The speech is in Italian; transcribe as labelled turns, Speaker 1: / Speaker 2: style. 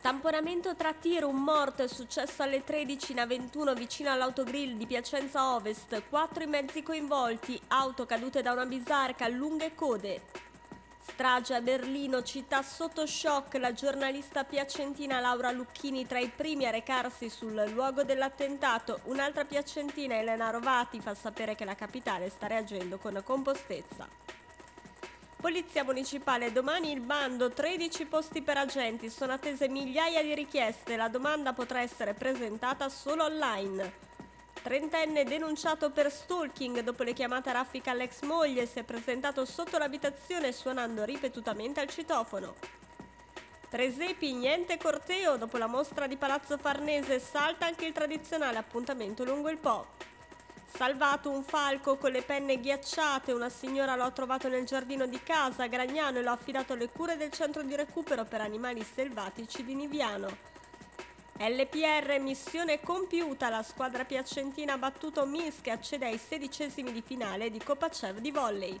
Speaker 1: Tamponamento tra tir, un morto è successo alle 13 in A21 vicino all'autogrill di Piacenza Ovest, quattro i mezzi coinvolti, auto cadute da una bisarca, lunghe code. Strage a Berlino, città sotto shock, la giornalista piacentina Laura Lucchini tra i primi a recarsi sul luogo dell'attentato, un'altra piacentina Elena Rovati fa sapere che la capitale sta reagendo con compostezza. Polizia Municipale, domani il bando, 13 posti per agenti, sono attese migliaia di richieste, la domanda potrà essere presentata solo online. Trentenne denunciato per stalking dopo le chiamate a raffica all'ex moglie, si è presentato sotto l'abitazione suonando ripetutamente al citofono. Presepi, niente corteo, dopo la mostra di Palazzo Farnese salta anche il tradizionale appuntamento lungo il Po. Salvato un falco con le penne ghiacciate, una signora lo ha trovato nel giardino di casa a Gragnano e lo ha affidato alle cure del centro di recupero per animali selvatici di Niviano. LPR missione compiuta, la squadra piacentina ha battuto Minsk e accede ai sedicesimi di finale di Coppa di volley.